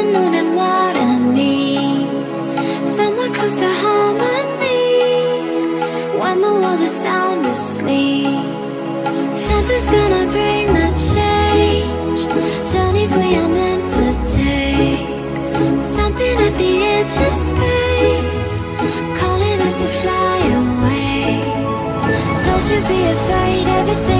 the moon and what I mean Somewhere close harmony. When the world is sound asleep. Something's gonna bring the change. Journeys we are meant to take. Something at the edge of space. Calling us to fly away. Don't you be afraid of everything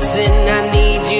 Listen, I need you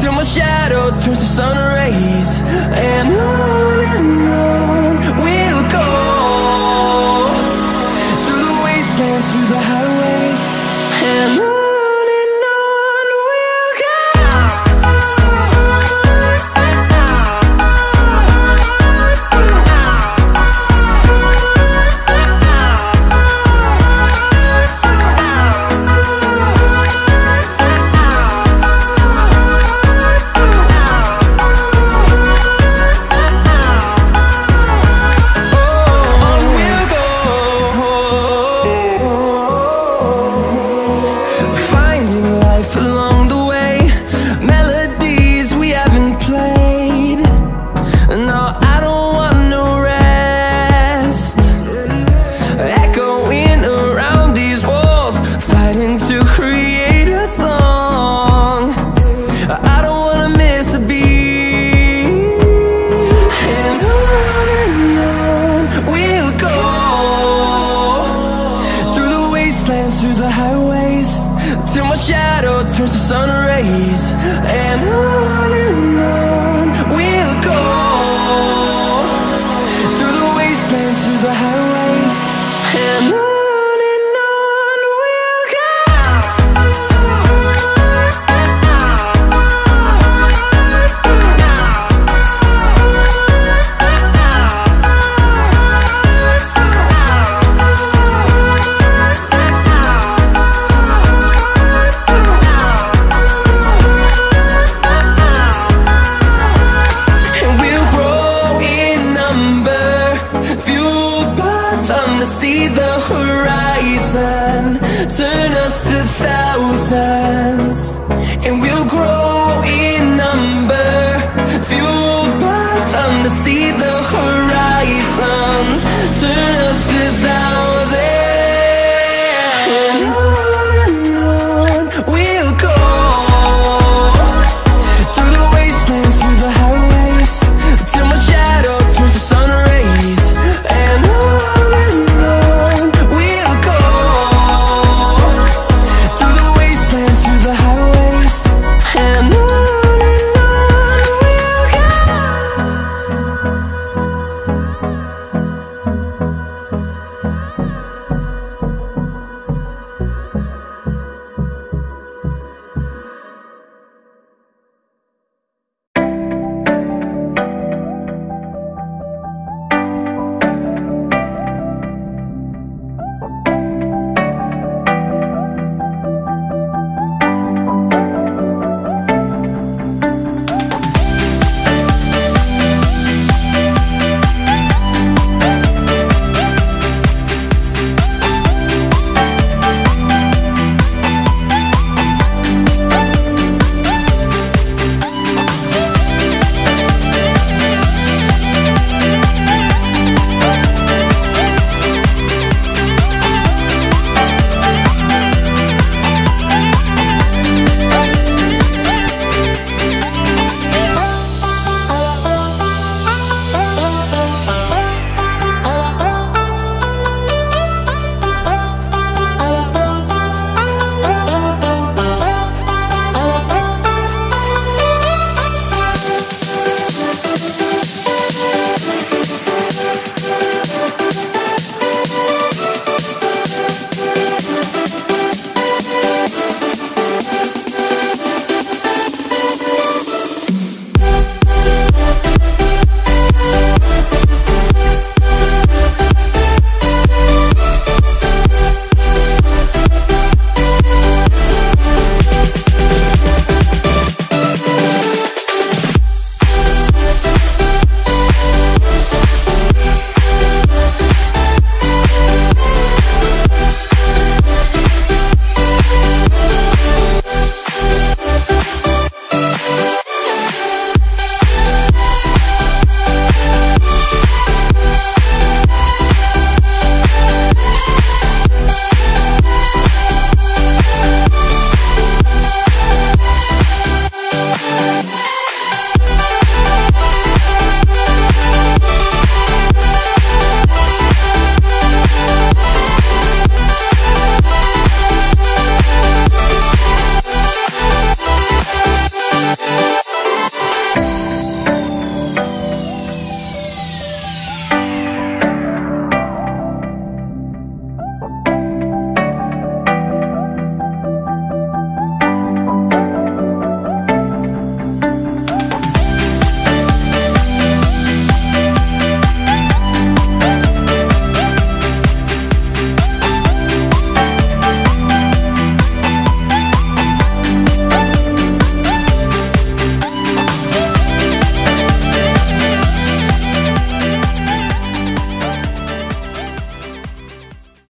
till my shadow turns to sun rays. And on I